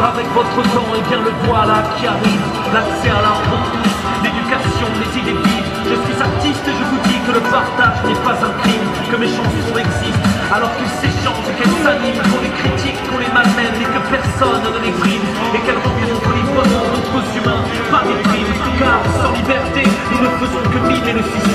Avec votre temps et bien le voilà qui arrive, l'accès à la pour l'éducation, les idées vives. Je suis artiste et je vous dis que le partage n'est pas un crime, que mes chansons existent, alors qu'ils s'échangent et qu'elles s'animent, qu'on les critique, qu'on les malmène et que personne ne les brime, et qu'elles remontent librement d'autres humains, pas des primes, car sans liberté, nous ne faisons que mimer le système.